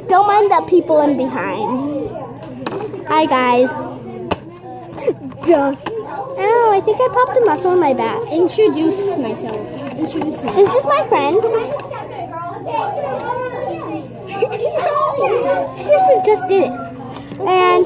don't mind the people in behind. Hi guys. Duh. Ow, I think I popped a muscle in my back. Introduce myself. Introduce me. This my friend. Seriously, just did it. And